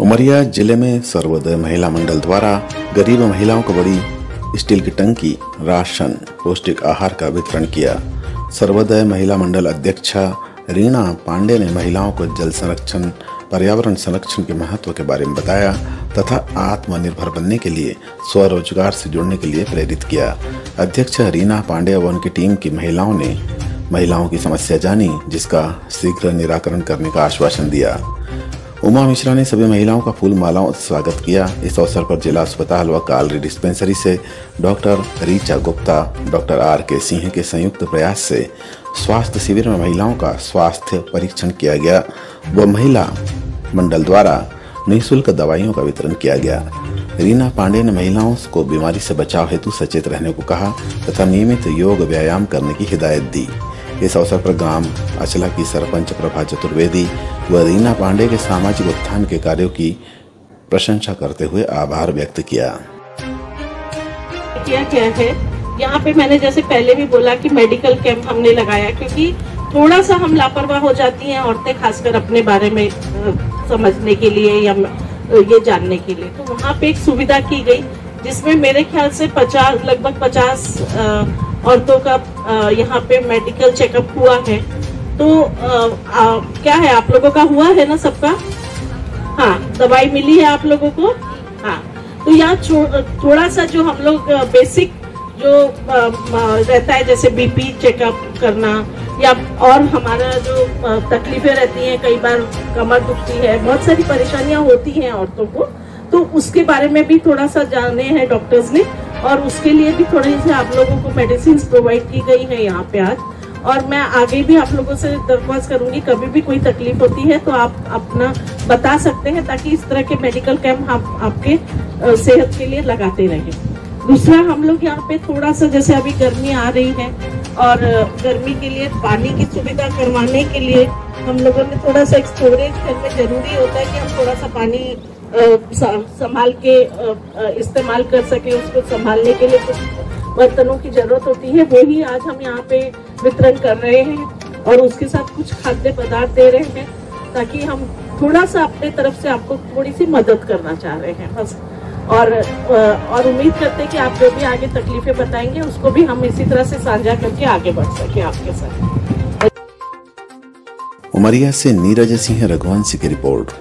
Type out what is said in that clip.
उमरिया ज़िले में सर्वोदय महिला मंडल द्वारा गरीब महिलाओं को बड़ी स्टील की टंकी, राशन, पौष्टिक आहार का वितरण किया। सर्वोदय महिला मंडल अध्यक्षा रीना पांडे ने महिलाओं को जल संरक्षण, पर्यावरण संरक्षण के महत्व के बारे में बताया तथा आत्मनिर्भर बनने के लिए, स्वरोजगार से जुड़ने के लिए प्रेरित किया। अध्यक्ष रीना पांडे व उनकी टीम की महिलाओं ने महिलाओं की समस्या जानी, जिसका शीघ्र निराकरण करने का आश्वासन दिया। उमा मिश्रा ने सभी महिलाओं का फूल मालाओं से स्वागत किया। इस अवसर पर जिला अस्पताल व कालरी डिस्पेंसरी से doctor Richa Gupta, doctor R K Singh के संयुक्त प्रयास से स्वास्थ्य शिविर में महिलाओं का स्वास्थ्य परीक्षण किया गया। व महिला मंडल द्वारा निःशुल्क दवाइयों का वितरण किया गया। रीना पांडे ने महिलाओं को बीमारी से बचाव हेतु सचेत रहने को कहा तथा नियमित योग व्यायाम करने की हिदायत दी। इस अवसर पर ग्राम अचला की सरपंच प्रभा चतुर्वेदी व रीना पांडे के सामाजिक उत्थान के कार्यों की प्रशंसा करते हुए आभार व्यक्त किया। किया क्या है? यहाँ पे मैंने जैसे पहले भी बोला कि मेडिकल कैंप हमने लगाया, क्योंकि थोड़ा सा हम लापरवाह हो जाती हैं औरतें, खासकर अपने बारे में समझने के लिए या ये जानने के लिए। तो वहाँ पे एक सुविधा की गई, जिसमें मेरे ख्याल से पचास, लगभग पचास औरतों का यहाँ पे मेडिकल चेकअप हुआ है। तो आ, आ, क्या है? आप लोगों का हुआ है ना सबका? हाँ दवाई मिली है आप लोगों को? हाँ। तो यहाँ थोड़ा सा जो हम लोग बेसिक जो रहता है जैसे बीपी चेकअप करना या और हमारा जो तकलीफें रहती हैं कई बार कमर दुखती है बहुत सारी परेशानियाँ होती हैं औरतों को तो उसके बारे में भी थोड़ा सा जाने हैं डॉक्टर्स ने और उसके लिए भी थोड़ी सी आप लोगों को मेडिसिन प्रोवाइड की गई है यहाँ पे आज। और मैं आगे भी आप लोगों से दरख्वास्त करूँगी कभी भी कोई तकलीफ़ होती है तो आप अपना बता सकते हैं ताकि इस तरह के मेडिकल कैंप आप, आपके सेहत के लिए लगाते रहें। दूसरा हम लोग यहाँ पे थोड़ा सा जैसे अभी गर्मी आ रही है और गर्मी के लिए पानी की सुविधा करवाने के लिए हम लोगों ने थोड़ा सा स्टोरेज घर में ज़रूरी होता है कि हम थोड़ा सा पानी संभाल के इस्तेमाल कर सके उसको संभालने के लिए। कुछ बर्तनों की ज़रूरत होती है वो ही आज हम यहाँ पे वितरण कर रहे हैं और उसके साथ कुछ खाद्य पदार्थ दे रहे हैं, ताकि हम थोड़ा सा अपने तरफ़ से आपको थोड़ी सी मदद करना चाह रहे हैं, बस। और और उम्मीद करते हैं कि आप जो भी आगे तकलीफें बताएँगे, उसको भी हम इसी तरह से साझा करके आगे बढ़ सके आपके साथ। उमरिया से नीरज सिंह, रघुवंशी की रिपोर्ट।